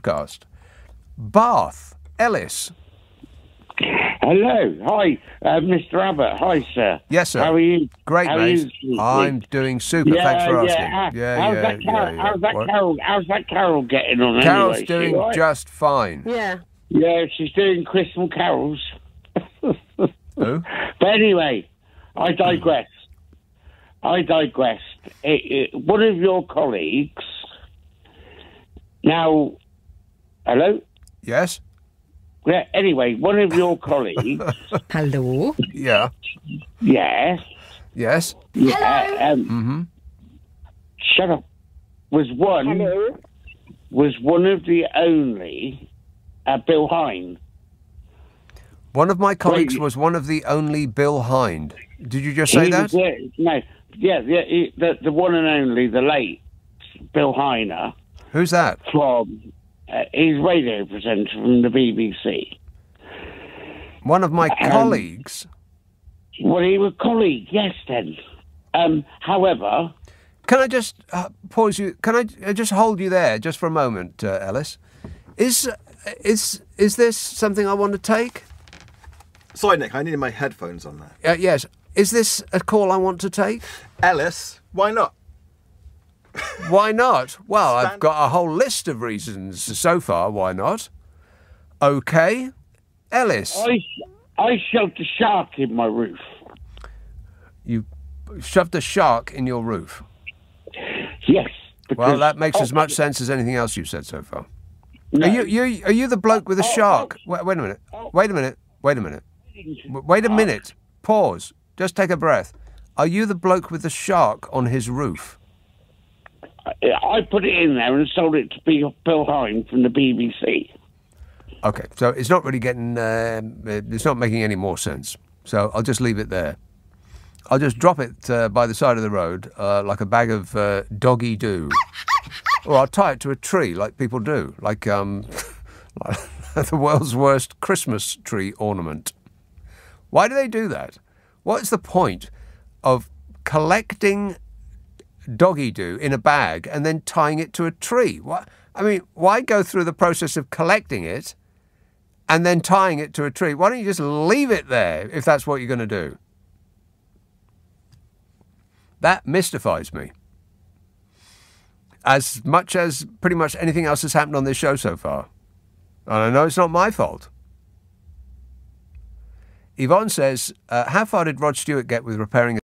podcast. Bath, Ellis. Hello, hi, uh, Mr. Abbot. Hi, sir. Yes, sir. How are you? Great, How mate. you? I'm doing super. Yeah, Thanks for yeah. asking. How- Yeah, how's yeah, that Carol, yeah, yeah. How's that What? Carol? How's that Carol getting on? Carol's anyway? Doing all right? just fine. Yeah. Yeah, she's doing Christmas carols. Who? But anyway, I digress. I digress. It, it, one of your colleagues. Now, hello. Yes. Yeah. Anyway, one of your colleagues. Hello. Yeah. yes. Yes. Yeah. Um, Mm-hmm. Shut up. Was one. Hello? Was one of the only. Uh, Bill Heine. One of my colleagues Wait. was one of the only Bill Heine. Did you just say He that? was, uh, no. Yeah. Yeah. He, the the one and only, the late Bill Heiner Who's that? from. Uh, he's radio presenter from the BBC. One of my Um, colleagues. Well, he was colleague, yes, then. Um, however, Can I just uh, pause you? Can I uh, just hold you there just for a moment, uh, Ellis? Is is is this something I want to take? Sorry, Nick, I needed my headphones on there. Uh, yes. Is this a call I want to take? Ellis, why not? Why not? Well, I've got a whole list of reasons so far. Why not? Okay, Ellis, I, I shoved a shark in my roof. you shoved a shark in your roof. Yes. Well, that makes oh, as much sense as anything else you've said so far. no. Are you, you are you the bloke with the oh, oh, shark? oh. Wait, oh. wait a minute. Wait a minute. Wait a minute. Wait a oh. minute. Pause. Just take a breath. Are you the bloke with the shark on his roof? I put it in there and sold it to Bill Heine from the BBC. Okay, so it's not really getting. Uh, it's not making any more sense. So I'll just leave it there. I'll just drop it uh, by the side of the road uh, like a bag of uh, doggy do, or I'll tie it to a tree like people do, like um, like the world's worst Christmas tree ornament. Why do they do that? What's the point of collecting doggy do in a bag and then tying it to a tree? What? I mean, why go through the process of collecting it and then tying it to a tree? Why don't you just leave it there if that's what you're going to do? That mystifies me. As much as pretty much anything else has happened on this show so far. And I know it's not my fault. Yvonne says, uh, How far did Rod Stewart get with repairing